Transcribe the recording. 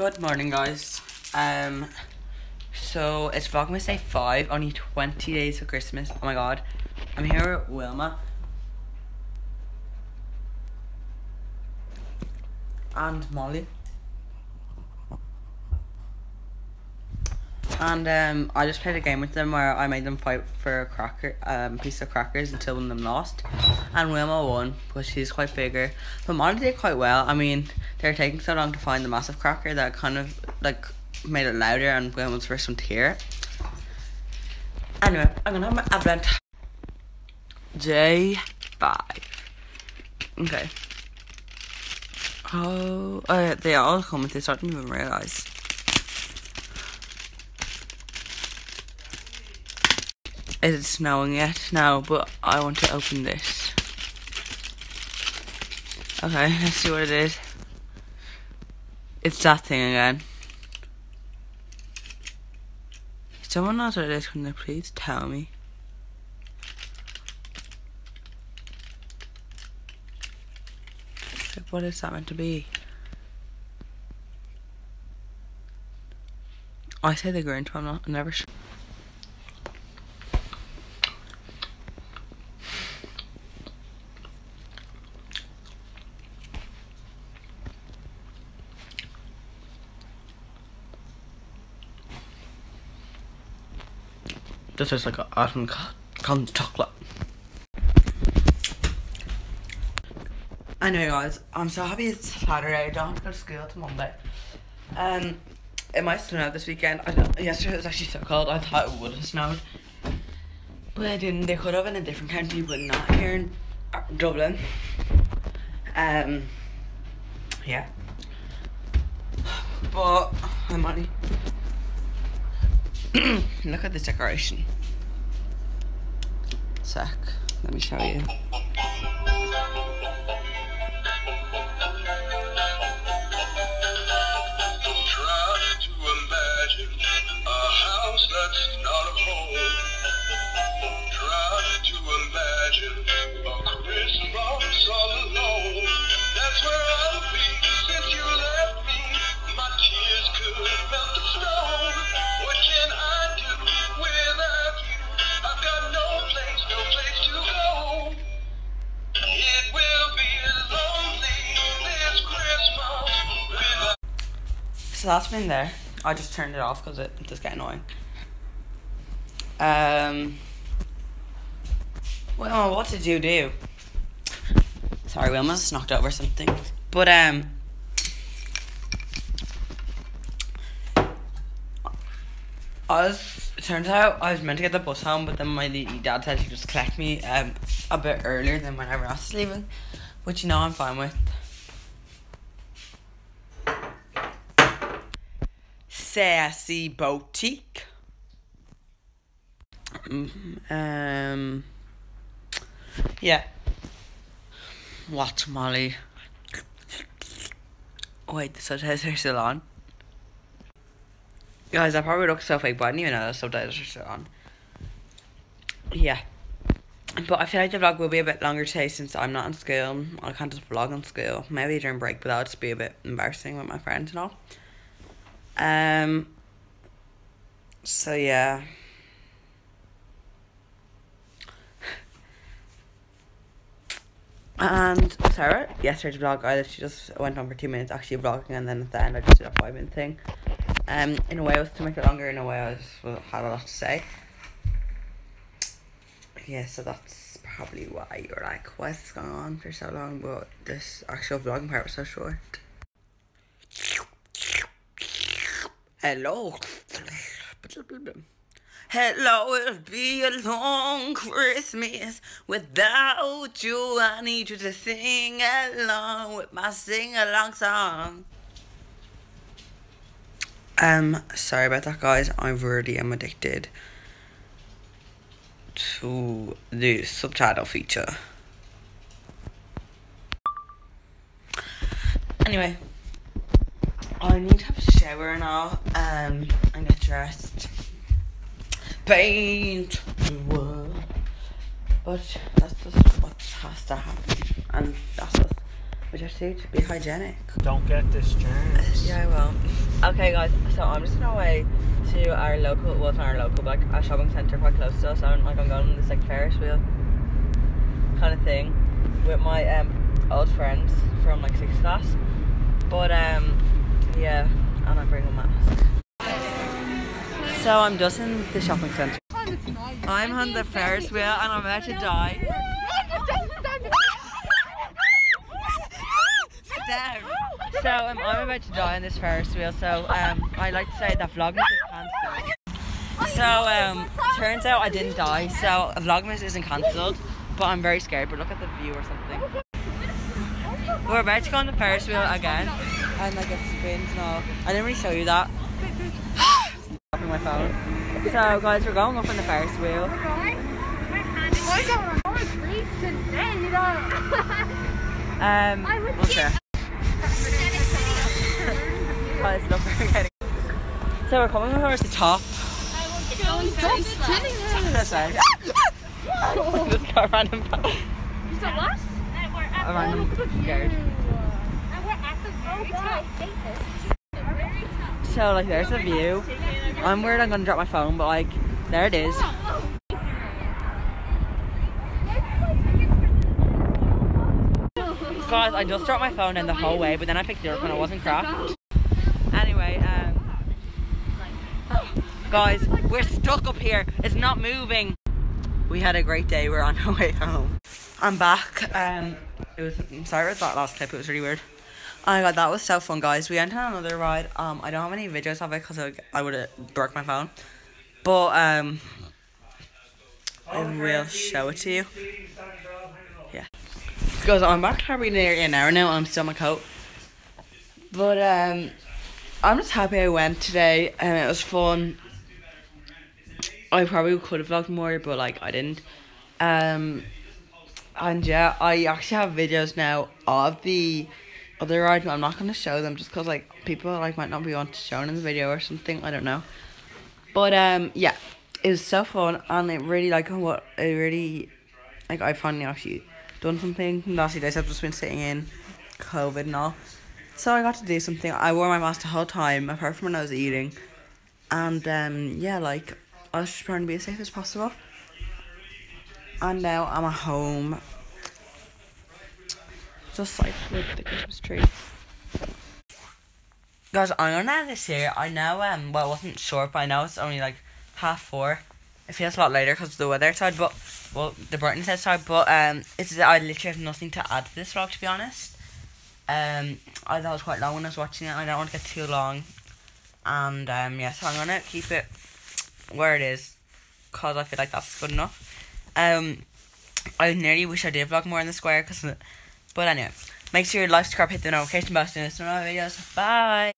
Good morning, guys. Um, so it's Vlogmas Day 5, only 20 days for Christmas. Oh my god. I'm here with Wilma. And Molly. And um, I just played a game with them where I made them fight for a cracker, um, piece of crackers until one of them lost. And Wilma won because she's quite bigger. But Molly did quite well. I mean, they're taking so long to find the massive cracker that kind of like made it louder and Wilma was the first one to hear it. Anyway, I'm gonna have my advent. Day five. Okay. Oh, yeah, they all come with this. I didn't even realize. Is it snowing yet? No, but I want to open this. Okay, let's see what it is. It's that thing again. Someone knows what it is, can they please tell me? What is that meant to be? I say the Grinch, but I'm not. I'm never sure. This is like an autumn con chocolate. I know guys, I'm so happy it's Saturday, I don't have to go to school till Monday. Um, it might snow this weekend. I yesterday it was actually so cold, I thought it would have snowed. But I didn't, they could have in a different county, but not here in uh, Dublin. Um, yeah. But, I'm money. Look at this decoration. Sec. Let me show you. That's been there. I just turned it off because it just get annoying. Um. Well, what did you do? Sorry, Wilma's knocked over something. But um. I was. It turns out I was meant to get the bus home, but then my dad said he'd just collect me um a bit earlier than whenever I was leaving, which you know I'm fine with. Sassy Boutique. Mm, Um, yeah. Watch Molly. Wait, the subtitles are still on. Guys, I probably look so fake, but I didn't even know the subtitles are still on. Yeah. But I feel like the vlog will be a bit longer today since I'm not in school. I can't just vlog on school. Maybe during break, but that would just be a bit embarrassing with my friends and all. Um. So yeah. And Sarah, yesterday's vlog, I she just went on for two minutes actually vlogging, and then at the end I just did a five minute thing. Um, in a way, it was to make it longer. In a way, I just had a lot to say. Yeah, so that's probably why you're like, what's going on for so long? But this actual vlogging part was so short. Hello. Hello, it'll be a long Christmas without you. I need you to sing along with my sing along song. Um, sorry about that, guys. I really am addicted to the subtitle feature. Anyway, I need to have a shower now, um, and get dressed. Paint the world. But that's just what has to happen. And that's just, we just need to be hygienic. Don't get this germs. Yeah, I will. Okay, guys. So I'm just on our way to our local, well, it's not our local, but like a shopping centre quite close to us. So I'm like I'm going on this like Ferris wheel kind of thing with my um old friends from like sixth class. But um, yeah, and I bring a mask. So I'm just in the shopping centre. I'm on the Ferris wheel and I'm about to die. So um, I'm about to die on this Ferris wheel. So um, I like to say that Vlogmas is cancelled. So um, turns out I didn't die. So Vlogmas isn't cancelled, but I'm very scared. But look at the view or something. We're about to go on the Ferris wheel again, and like it spins and all. I didn't really show you that. My phone. So guys, we're going up on the Ferris wheel. Um, what's? Guys, look, we're getting. So we're coming towards the top. That's right. Just got random. A random scared. So like, there's the view. I'm worried I'm gonna drop my phone, but like, there it is. Guys, I just dropped my phone in the whole way, but then I picked it up and it wasn't cracked. Anyway, um, guys, we're stuck up here. It's not moving. We had a great day. We're on our way home. I'm back. Um, it was. I'm sorry about that last clip. It was really weird. Oh my god, that was so fun, guys. We on another ride. Um, I don't have any videos of it because I, would have broke my phone, but um, I will show it to you. Yeah. Because I'm back probably nearly an hour now and I'm still in my coat. But um I'm just happy I went today and it was fun. I probably could have vlogged more but like I didn't. Um and yeah, I actually have videos now of the other ride I'm not gonna show them just because like people like might not be want to show in the video or something, I don't know. But um yeah, it was so fun and it really like what it really like I finally actually done something. Last few days I've just been sitting in COVID and all. So I got to do something. I wore my mask the whole time, apart from when I was eating. And um yeah, like I was just trying to be as safe as possible. And now I'm at home. Just like with the Christmas tree. Guys, I'm gonna end this here. I know um well it wasn't short, but I know it's only like half four. It feels a lot later because of the weather outside, but well, the brightness outside. But um, it's I literally have nothing to add to this vlog to be honest. Um, I thought it was quite long when I was watching it. I don't want to get too long, and um, yeah, so I'm gonna keep it where it is, cause I feel like that's good enough. Um, I nearly wish I did vlog more in the square, cause, but anyway, make sure you like, subscribe, hit the notification so you don't my videos. Bye.